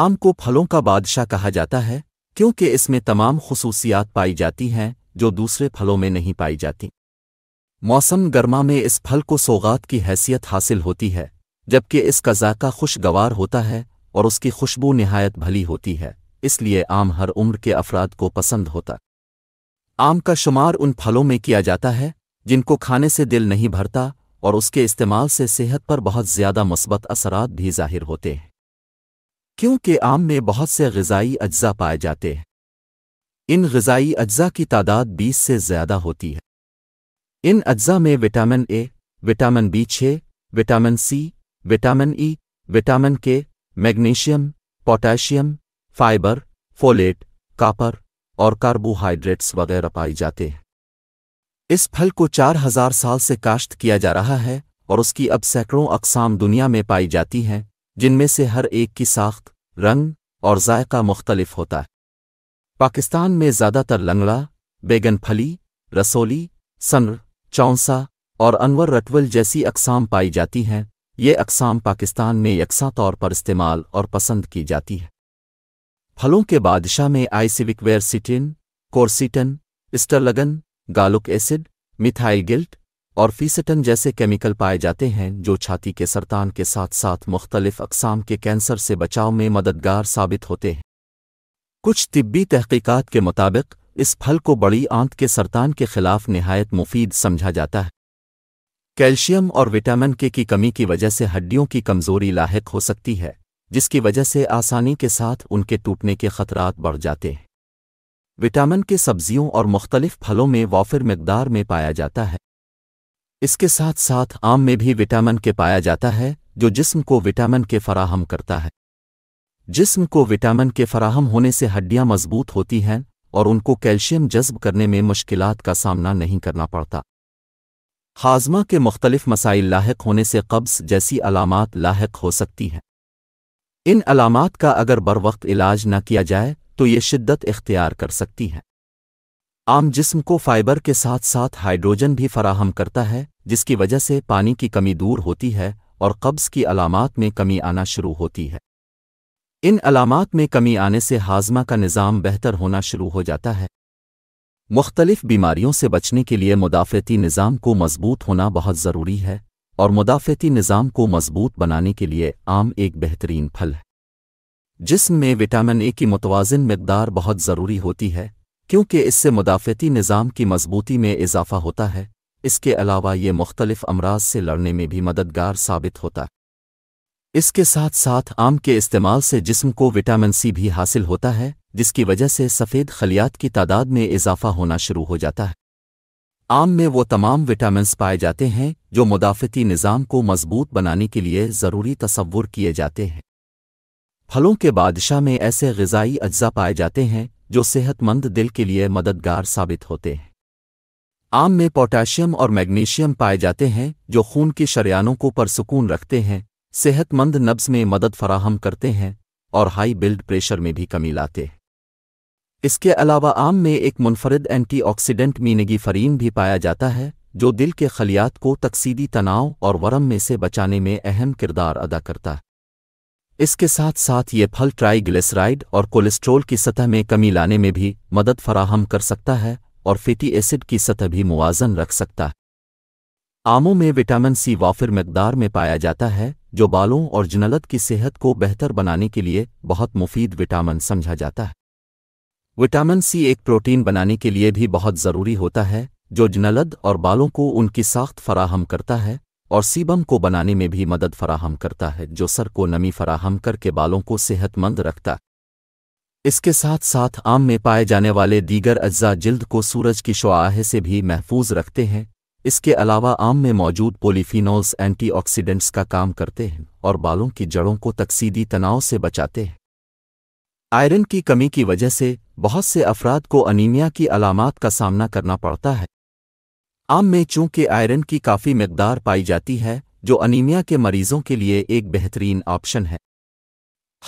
आम को फलों का बादशाह कहा जाता है, क्योंकि इसमें तमाम खसूसियात पाई जाती हैं, जो दूसरे फलों में नहीं पाई जाती। मौसम गर्मा में इस फल को सौगात की हैसियत हासिल होती है, जबकि इसका जायका खुशगवार होता है, और उसकी खुशबू नहायत भली होती है, इसलिए आम हर उम्र के अफराद को पसंद होता। आम का शुमार उन फलों में किया जाता है, जिनको खाने से दिल नहीं भरता, और उसके इस्तेमाल से सेहत पर बहुत ज़्यादा मुस्बत असरात भी ज़ाहिर होते हैं। क्योंकि आम में बहुत से गज़ाई अज्जा पाए जाते हैं। इन गज़ाई अज्जा की तादाद 20 से ज़्यादा होती है। इन अज्जा में विटामिन ए, विटामिन बी छः, vitamin C, vitamin E, vitamin K, magnesium, potassium, fibre, folate, copper और कार्बोहाइड्रेट्स वगैरह पाई जाते हैं। इस फल को चार हज़ार साल से काश्त किया जा रहा है और उसकी अब सैकड़ों अकसाम दुनिया में पाई जाती हैं, जिनमें से हर एक की साख्त रंग और जायका मुख्तलिफ़ होता है। पाकिस्तान में ज़्यादातर लंगड़ा, बेगन फली, रसोली, सनर, चौंसा और अनवर रटवल जैसी अकसाम पाई जाती हैं। ये अकसाम पाकिस्तान में यकसा तौर पर इस्तेमाल और पसंद की जाती है। फलों के बादशाह में आइसिविकवेरसिटिन कोर्सिटन स्टरलगन गालुक एसिड, मिथाइल गिल्ट और फीसटन जैसे केमिकल पाए जाते हैं जो छाती के सरतान के साथ साथ मुख्तलिफ़ अकसाम के कैंसर से बचाव में मददगार साबित होते हैं। कुछ तिब्बी तहकीकात के मुताबिक, इस फल को बड़ी आंत के सरतान के खिलाफ नहायत मुफीद समझा जाता है। कैल्शियम और विटामिन के की कमी की वजह से हड्डियों की कमज़ोरी लाक हो सकती है, जिसकी वजह से आसानी के साथ उनके टूटने के खतरात बढ़ जाते हैं। विटामिन के सब्जियों और मुख्तलिफ़ फलों में वाफिर मकदार में पाया जाता है। इसके साथ साथ आम में भी विटामिन के पाया जाता है, जो जिस्म को विटामिन के फराहम करता है। जिस्म को विटामिन के फराहम होने से हड्डियाँ मज़बूत होती हैं और उनको कैल्शियम जज्ब करने में मुश्किलात का सामना नहीं करना पड़ता। हाजमा के मुख्तलिफ़ मसाइल लाक होने से कब्ज़ जैसी अलामत लाक हो सकती हैं। इन अलामात का अगर बर वक्त इलाज न किया जाए तो ये शिद्दत इख्तियार कर सकती है। आम जिस्म को फाइबर के साथ साथ हाइड्रोजन भी फराहम करता है, जिसकी वजह से पानी की कमी दूर होती है और कब्ज़ की अलामत में कमी आना शुरू होती है। इन अलामात में कमी आने से हाजमा का निज़ाम बेहतर होना शुरू हो जाता है। मुख्तलिफ़ बीमारियों से बचने के लिए मुदाफ़ती निज़ाम को मज़बूत होना बहुत ज़रूरी है और मुदाफ़ती निज़ाम को मज़बूत बनाने के लिए आम एक बेहतरीन फल है। जिसम में विटामिन ए की मुतवाजन मकदार बहुत ज़रूरी होती है क्योंकि इससे मुदाफ़ती निज़ाम की मजबूती में इजाफ़ा होता है, इसके अलावा ये मुख्तलिफ़ अमराज से लड़ने में भी मददगार साबित होता है। इसके साथ साथ आम के इस्तेमाल से जिस्म को विटामिन सी भी हासिल होता है, जिसकी वजह से सफ़ेद खलियात की तादाद में इजाफ़ा होना शुरू हो जाता है। आम में वो तमाम विटामिन्स पाए जाते हैं, जो मुदाफ़ती निज़ाम को मज़बूत बनाने के लिए ज़रूरी तस्वुर किए जाते हैं। फलों के बादशाह में ऐसे गज़ाई अज्जा पाए जाते हैं जो सेहतमंद दिल के लिए मददगार साबित होते हैं। आम में पोटाशियम और मैग्नीशियम पाए जाते हैं, जो खून की शरियानों को परसकून रखते हैं, सेहतमंद नब्ज में मदद फराहम करते हैं, और हाई ब्लड प्रेशर में भी कमी लाते हैं। इसके अलावा आम में एक मुनफरद एंटीऑक्सीडेंट मीनगी फरीन भी पाया जाता है, जो दिल के खलियात को तकसीदी तनाव और वरम में से बचाने में अहम किरदार अदा करता है। इसके साथ साथ ये फल ट्राइग्लिसराइड और कोलेस्ट्रोल की सतह में कमी लाने में भी मदद फराहम कर सकता है और फैटी एसिड की सतह भी मुआजन रख सकता है। आमों में विटामिन सी वाफिर मकदार में पाया जाता है, जो बालों और जनलत की सेहत को बेहतर बनाने के लिए बहुत मुफीद विटामिन समझा जाता है। विटामिन सी एक प्रोटीन बनाने के लिए भी बहुत ज़रूरी होता है, जो जनलद और बालों को उनकी साख्त फराहम करता है और सीबम को बनाने में भी मदद फराहम करता है, जो सर को नमी फराहम करके बालों को सेहतमंद रखता इसके साथ साथ आम में पाए जाने वाले दीगर अज्जा जिल्द को सूरज की शुआहे से भी महफूज रखते हैं। इसके अलावा आम में मौजूद पोलीफिनोल्स एंटीऑक्सीडेंट्स का काम करते हैं और बालों की जड़ों को तकसीदी तनाव से बचाते हैं। आयरन की कमी की वजह से बहुत से अफराद को अनीमिया की अलामात का सामना करना पड़ता है। आम में चूँकि आयरन की काफ़ी मकदार पाई जाती है, जो अनीमिया के मरीजों के लिए एक बेहतरीन ऑप्शन है।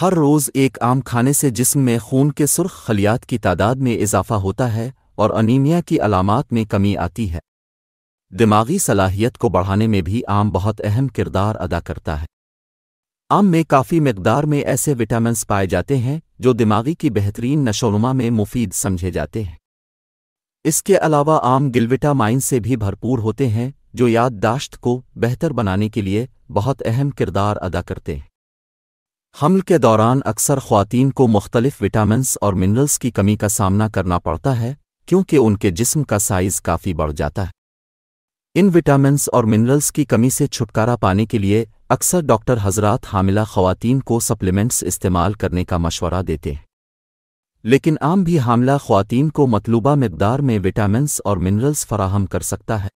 हर रोज़ एक आम खाने से जिस्म में खून के सुर्ख खलियात की तादाद में इजाफा होता है और अनीमिया की अलामत में कमी आती है। दिमागी सलाहियत को बढ़ाने में भी आम बहुत अहम किरदार अदा करता है। आम में काफ़ी मकदार में ऐसे विटामिन पाए जाते हैं, जो दिमागी की बेहतरीन नशोनुमा में मुफीद समझे जाते हैं। इसके अलावा आम गिलविटामाइन से भी भरपूर होते हैं, जो याददाश्त को बेहतर बनाने के लिए बहुत अहम किरदार अदा करते हैं। हमल के दौरान अक्सर ख्वातीन को मुख्तलिफ़ विटामिन्स और मिनरल्स की कमी का सामना करना पड़ता है, क्योंकि उनके जिस्म का साइज़ काफ़ी बढ़ जाता है। इन विटामिन्स और मिनरल्स की कमी से छुटकारा पाने के लिए अक्सर डॉक्टर हजरात हामिला खवातीन को सप्लीमेंट्स इस्तेमाल करने का मशवरा देते हैं। लेकिन आम भी हामला खुवान को मतलूबा मकदार में विटामिन्स और मिनरल्स फराहम कर सकता है।